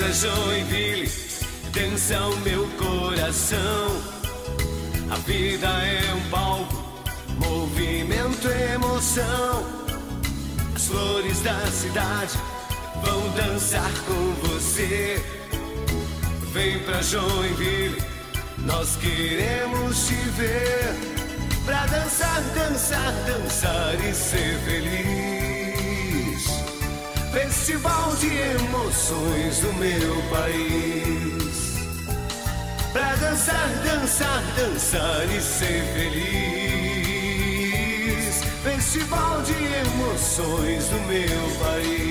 Dança Joinville, dança o meu coração. A vida é um palco, movimento, emoção. As flores da cidade vão dançar com você. Vem pra Joinville, nós queremos te ver. Pra dançar, dançar, dançar e ser feliz. Festival de emoções do meu país. Pra dançar, dançar, dançar e ser feliz. Festival de emoções do meu país.